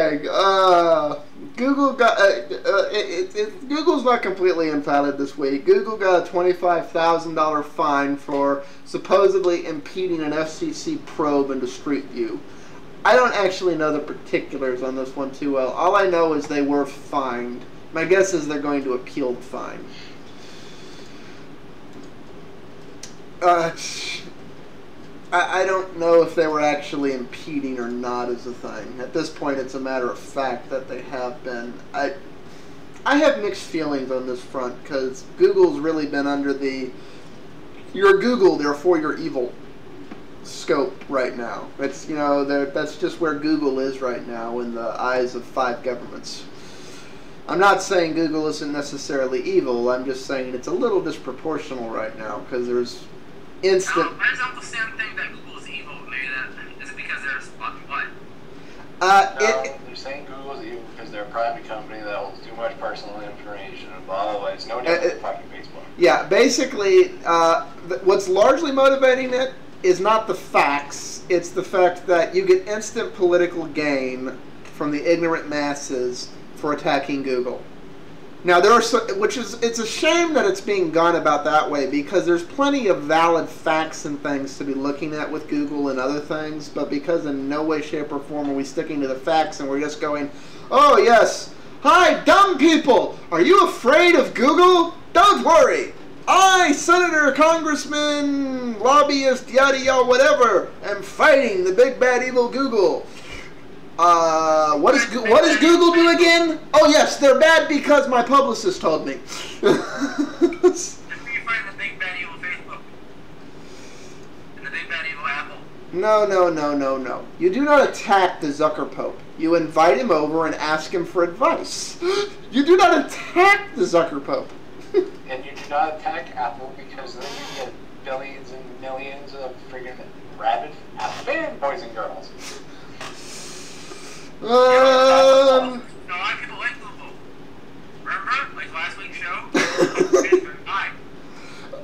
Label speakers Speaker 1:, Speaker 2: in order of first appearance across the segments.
Speaker 1: Uh, Google got uh, uh, it, it, it, Google's not completely invalid this week. Google got a twenty-five thousand dollar fine for supposedly impeding an FCC probe into Street View. I don't actually know the particulars on this one too well. All I know is they were fined. My guess is they're going to appeal the fine. Uh, I, I don't know if they were actually impeding or not as a thing. At this point, it's a matter of fact that they have been. I, I have mixed feelings on this front because Google's really been under the you're Google, therefore you're evil scope right now. It's you know that's just where Google is right now in the eyes of five governments. I'm not saying Google isn't necessarily evil. I'm just saying it's a little disproportional right now because there's instant.
Speaker 2: Um, I don't understand think that Google is evil. Maybe that is it because they're what? what?
Speaker 1: Uh,
Speaker 3: No,
Speaker 1: it,
Speaker 3: they're saying Google's evil because they're a private company that holds too much personal information and blah blah blah. It's no different
Speaker 1: uh,
Speaker 3: than fucking Facebook.
Speaker 1: yeah, basically, uh, th- what's largely motivating it is not the facts. It's the fact that you get instant political gain from the ignorant masses for attacking Google. Now there are, so, which is, it's a shame that it's being gone about that way because there's plenty of valid facts and things to be looking at with Google and other things, but because in no way, shape, or form are we sticking to the facts and we're just going, oh yes, hi dumb people, are you afraid of Google? Don't worry, I, Senator, Congressman, lobbyist, yada yada, whatever, am fighting the big bad evil Google. Uh, what is what does Google do again? Oh yes, they're bad because my publicist told me. No, no, no, no, no. You do not attack the Zucker Pope. You invite him over and ask him for advice. You do not attack the Zucker Pope.
Speaker 3: And you do not attack Apple because then you get billions and millions of freaking rabid Apple fanboys and girls.
Speaker 1: Um,
Speaker 2: No, a lot people like Google. Remember, like last week's show.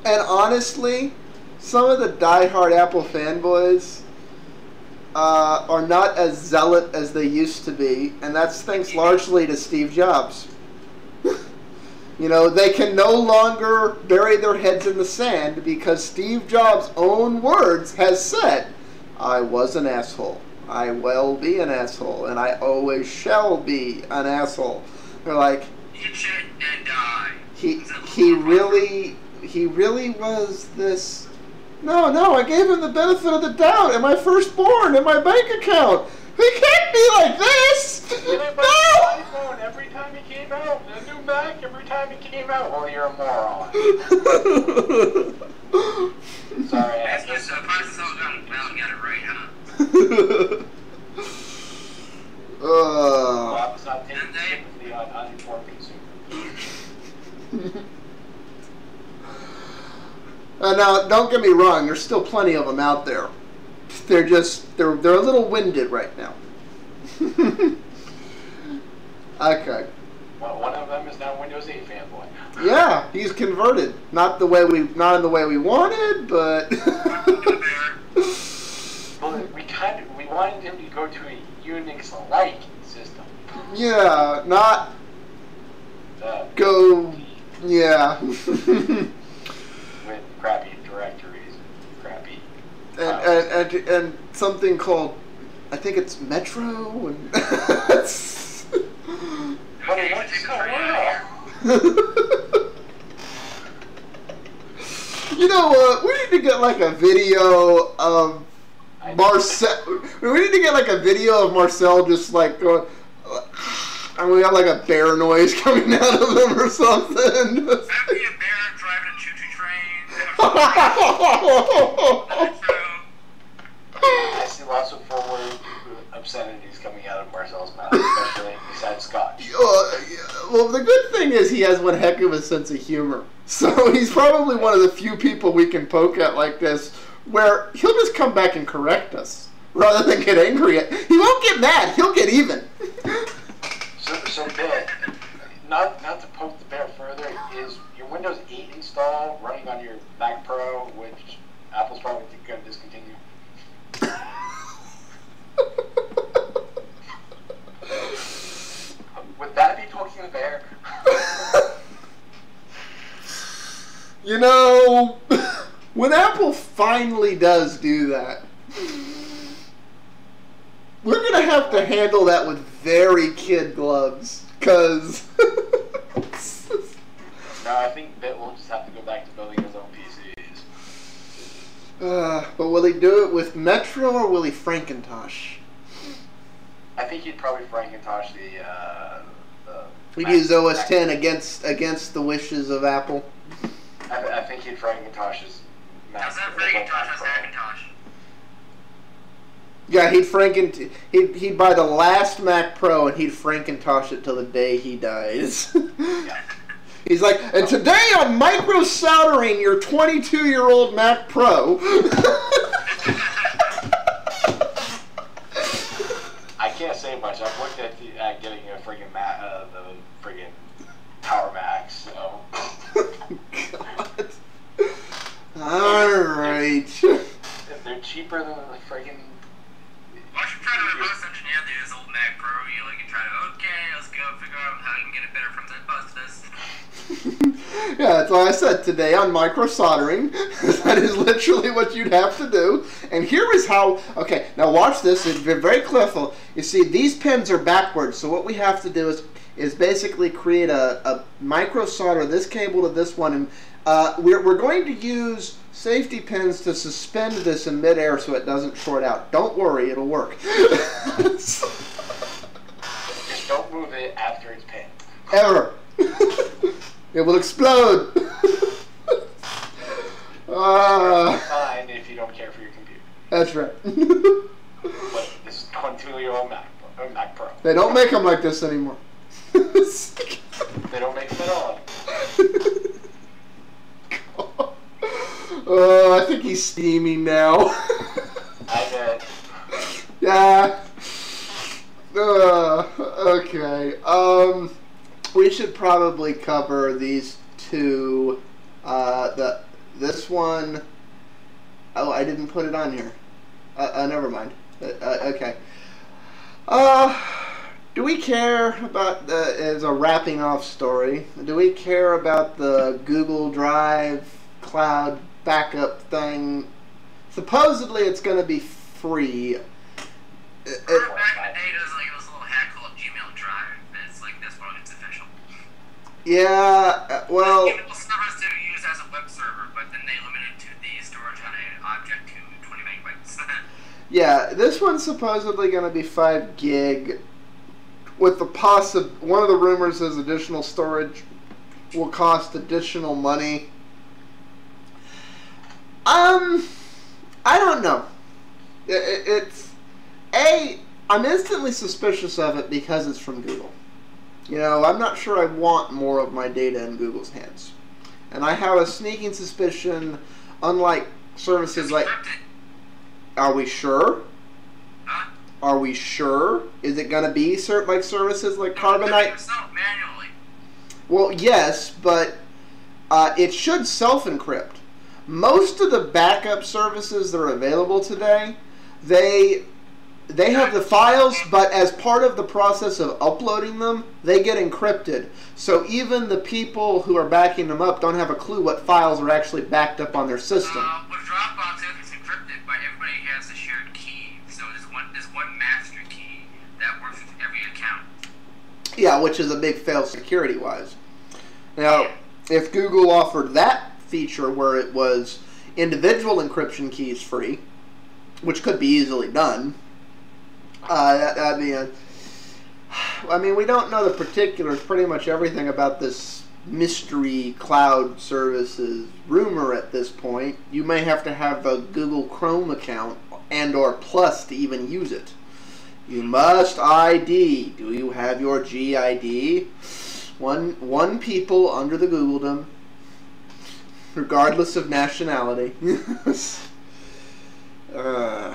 Speaker 1: And honestly, some of the die-hard Apple fanboys uh, are not as zealot as they used to be, and that's thanks largely to Steve Jobs. you know, they can no longer bury their heads in the sand because Steve Jobs' own words has said, "I was an asshole. I will be an asshole, and I always shall be an asshole." They're like,
Speaker 2: You should and die.
Speaker 1: he he really he really was this no no i gave him the benefit of the doubt and my firstborn and my bank account he can't be like this
Speaker 3: You know, but
Speaker 1: no
Speaker 3: iPhone every time it came out, a new Mac every time it came out. Well, you're a moron. Sorry, I
Speaker 2: That's
Speaker 3: had
Speaker 2: just
Speaker 3: to.
Speaker 2: uh, process all done. Well, you got it right, huh?
Speaker 1: Uh,
Speaker 3: Bob's not taking sympathy on uninformed consumers.
Speaker 1: uh, now don't get me wrong there's still plenty of them out there they're just they're they're a little winded right now okay
Speaker 3: Well, one of them is now Windows 8 fanboy.
Speaker 1: yeah he's converted not the way we not in the way we wanted but
Speaker 2: Welcome to the bear.
Speaker 3: Well, we kind of we wanted him to go to a Unix-like system.
Speaker 1: Yeah, not
Speaker 3: Uh,
Speaker 1: go. Yeah.
Speaker 3: with crappy directories, crappy.
Speaker 1: and, and, and, and something called, I think it's Metro. And it's-
Speaker 3: But
Speaker 2: Okay,
Speaker 3: it works
Speaker 2: take
Speaker 3: so
Speaker 2: a break.
Speaker 3: well.
Speaker 1: you know what? We need to get like a video of Marcel. We need to get like a video of Marcel just like going. And we have like a bear noise coming out of him or something.
Speaker 2: That'd be a bear driving a choo-choo train.
Speaker 3: I see lots of forward obscenities coming out of Marcel's mouth, especially besides Scotch.
Speaker 1: Uh, well, the good thing is he has one heck of a sense of humor. So he's probably one of the few people we can poke at like this, where he'll just come back and correct us rather than get angry at. He won't get mad. He'll get even.
Speaker 3: So, so Bill, not not to poke the bear further, is your Windows 8 install running on your Mac Pro, which Apple's probably going to discontinue?
Speaker 1: You know, when Apple finally does do that, we're gonna have to handle that with very kid gloves, cause.
Speaker 3: No, I think Bit will just have to go back to building his own PCs.
Speaker 1: Uh, but will he do it with Metro or will he Frankentosh?
Speaker 3: I think he'd probably Frankentosh the. Uh, the
Speaker 1: He'd use OS
Speaker 3: Mac-
Speaker 1: 10 against against the wishes of Apple.
Speaker 3: I, I think he'd Frankentosh his. Mac-
Speaker 2: How's that
Speaker 3: his own
Speaker 2: Frankentosh? How's Hackintosh?
Speaker 1: Yeah, he'd Franken he'd he'd buy the last Mac Pro and he'd Frankentosh it till the day he dies.
Speaker 3: Yeah.
Speaker 1: He's like, and today on micro soldering your 22 year old Mac Pro.
Speaker 3: I can't say much. I've looked at, the, at getting a freaking Mac, uh, the friggin' Power Macs. So
Speaker 1: God. All right.
Speaker 3: if they're cheaper than the friggin'
Speaker 2: Why don't you try to reverse engineer this old Mac Pro? You like you try to okay, let's go figure out how you can get it better from the bus this.
Speaker 1: yeah, that's why I said today on micro soldering. that is literally what you'd have to do. And here is how. Okay, now watch this. It's ve- very careful. You see, these pins are backwards. So what we have to do is is basically create a, a micro solder this cable to this one, and uh, we're we're going to use safety pins to suspend this in midair so it doesn't short out. Don't worry, it'll work.
Speaker 3: just don't move it after it's
Speaker 1: Ever. it will explode. Ah.
Speaker 3: Fine if you don't care for your computer.
Speaker 1: That's right.
Speaker 3: But this is 22 year old Mac, uh, Mac Pro.
Speaker 1: they don't make them like this anymore.
Speaker 3: They don't make them at all.
Speaker 1: oh, I think he's steaming now.
Speaker 3: I bet.
Speaker 1: yeah. Uh, okay. Um, we should probably cover these two. Uh, the this one oh I didn't put it on here. Uh, uh never mind. Uh, uh, okay. Uh, do we care about the as a wrapping off story? Do we care about the Google Drive cloud backup thing? Supposedly it's going to be free. It- it-
Speaker 2: Remember back in the day, there was like this little hack called Gmail Drive. It's like this one. It's official.
Speaker 1: Yeah, uh, well,
Speaker 2: Gmail servers to use as a web server, but then they limited to the storage on an object to 20 megabytes.
Speaker 1: yeah, this one's supposedly going to be 5 gig with the possi one of the rumors is additional storage will cost additional money. Um, I don't know. I- I- It's a. I'm instantly suspicious of it because it's from Google. You know, I'm not sure I want more of my data in Google's hands, and I have a sneaking suspicion. Unlike services like, are we sure? Are we sure? Is it going to be cert- like services like Carbonite? Well, yes, but uh, it should self-encrypt. Most of the backup services that are available today, they they have the files, but as part of the process of uploading them, they get encrypted. So even the people who are backing them up don't have a clue what files are actually backed up on their system.
Speaker 2: Uh, Dropbox, encrypted, but everybody has a shared key. So there's one there's one master key that works with every account.
Speaker 1: Yeah, which is a big fail security wise. Now, if Google offered that feature where it was individual encryption keys free, which could be easily done, uh, be a. I mean, we don't know the particulars, pretty much everything about this mystery cloud services rumor at this point. You may have to have a Google Chrome account and or Plus to even use it. You must ID. Do you have your GID? One one people under the Googledom, regardless of nationality. uh,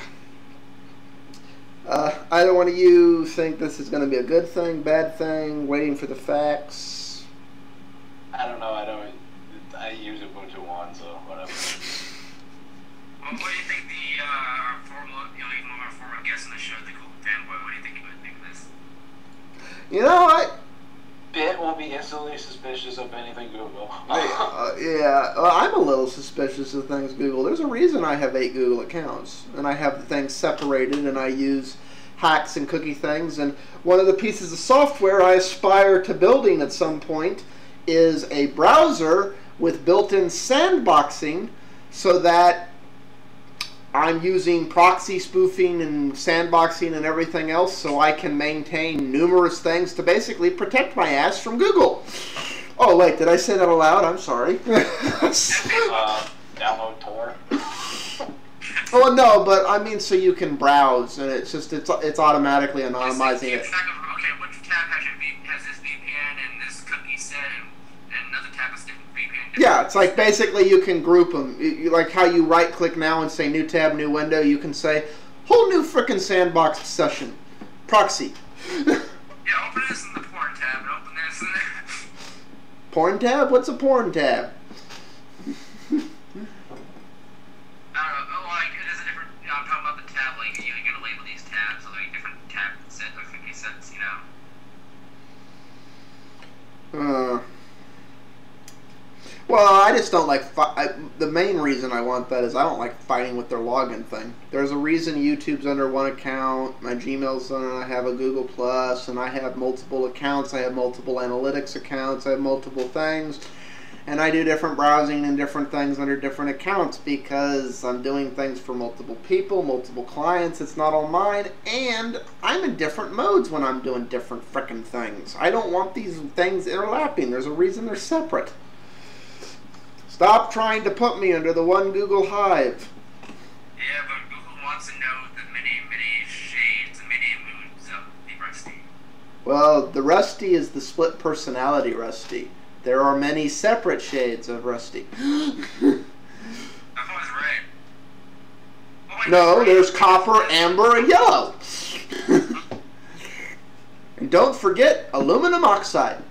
Speaker 1: uh, either one of you think this is going to be a good thing, bad thing? Waiting for the facts.
Speaker 3: I don't know. I don't. I use Ubuntu One, so whatever.
Speaker 2: Well, what do you think the uh, former, you know, even one of our former guests on the show, the Google fanboy, what do you think he would think of this?
Speaker 1: You know what?
Speaker 3: Bit will be ins- instantly suspicious of anything Google.
Speaker 1: Uh, yeah, I'm a little suspicious of things Google. There's a reason I have eight Google accounts, and I have the things separated, and I use hacks and cookie things. And one of the pieces of software I aspire to building at some point is a browser with built-in sandboxing, so that I'm using proxy spoofing and sandboxing and everything else so I can maintain numerous things to basically protect my ass from Google. Oh, wait, did I say that aloud? I'm sorry.
Speaker 3: uh, download Tor.
Speaker 1: well, no, but I mean, so you can browse, and it's just it's it's automatically anonymizing it.
Speaker 2: It's not gonna, okay, which tab has, your, has this VPN and this cookie set and, and another tab has different VPN?
Speaker 1: Yeah, it's like basically you can group them. You, you- like how you right click now and say new tab, new window. You can say whole new frickin' sandbox session, proxy,
Speaker 2: Yeah, open this porn tab.
Speaker 1: What's a porn tab?
Speaker 2: I don't know. Oh, like it is different. I'm talking about the tab. Like you, you're gonna label these tabs like different tab set or cookie sets. You know.
Speaker 1: Uh, well, I just don't like. I, the main reason I want that is I don't like fighting with their login thing. There's a reason YouTube's under one account, my Gmail's on. I have a Google Plus, and I have multiple accounts. I have multiple analytics accounts. I have multiple things, and I do different browsing and different things under different accounts because I'm doing things for multiple people, multiple clients. It's not all mine, and I'm in different modes when I'm doing different frickin' things. I don't want these things overlapping. There's a reason they're separate. Stop trying to put me under the one Google Hive.
Speaker 2: Yeah, but Google wants to know the many, many shades and many moods of the Rusty.
Speaker 1: Well, the Rusty is the split personality Rusty. There are many separate shades of Rusty.
Speaker 2: I thought it was red. Oh,
Speaker 1: no, there's copper, amber, and yellow. and don't forget aluminum oxide.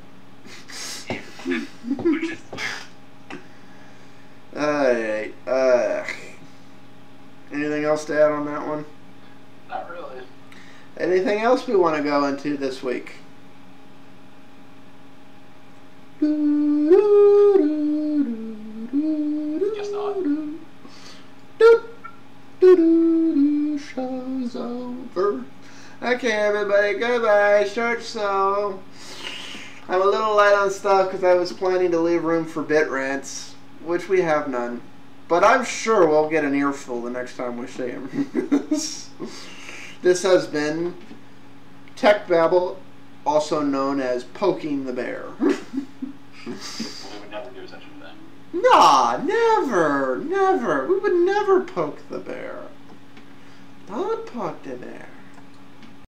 Speaker 2: Which is weird.
Speaker 1: Alright, uh, anything else to add on that one?
Speaker 3: Not really.
Speaker 1: Anything else we want to go into this week?
Speaker 3: Guess not.
Speaker 1: Show's over. Okay, everybody, goodbye. Short show. I'm a little light on stuff because I was planning to leave room for bit rants, which we have none. But I'm sure we'll get an earful the next time we see him. this has been Tech Babble, also known as Poking the Bear.
Speaker 3: We would never do such a thing.
Speaker 1: Nah, never, never. We would never poke the bear. Don't poke the bear.